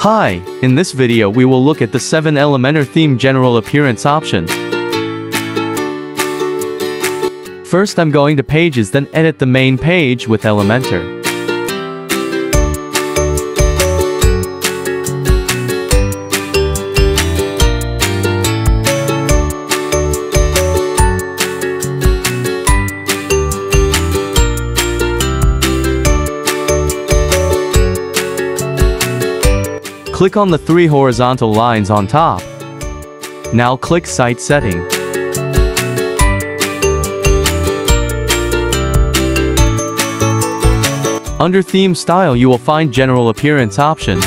Hi, in this video we will look at the 7 Elementor theme general appearance option. First I'm going to pages then edit the main page with Elementor. Click on the three horizontal lines on top. Now click Site Setting. Under Theme Style you will find General Appearance option.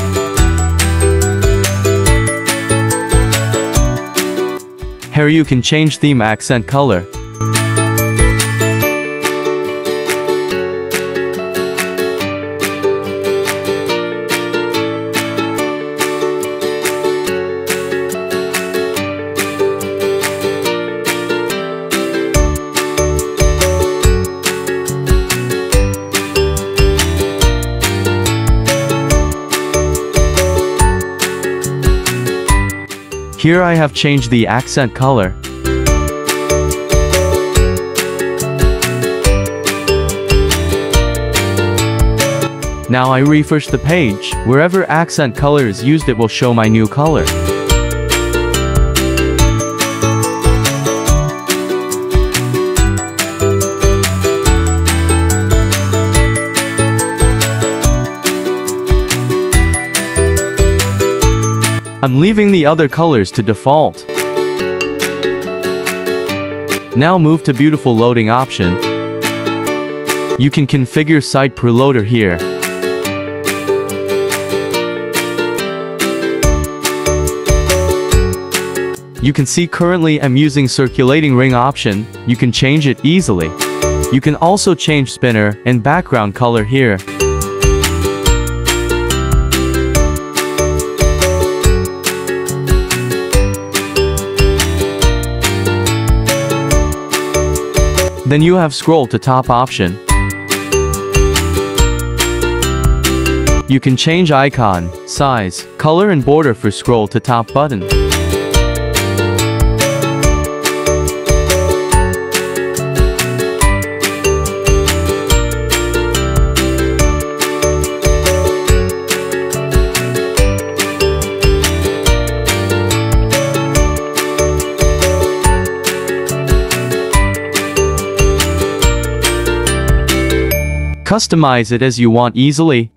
Here you can change theme accent color. Here I have changed the accent color. Now I refresh the page, wherever accent color is used it will show my new color. I'm leaving the other colors to default. Now move to beautiful loading option. You can configure site preloader here. You can see currently I'm using circulating ring option, you can change it easily. You can also change spinner and background color here. Then you have scroll to top option. You can change icon, size, color and border for scroll to top button. Customize it as you want easily.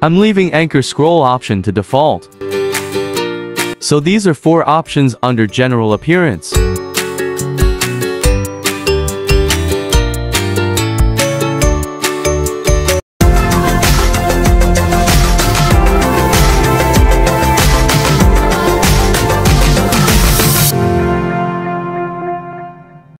I'm leaving anchor scroll option to default. So these are four options under general appearance.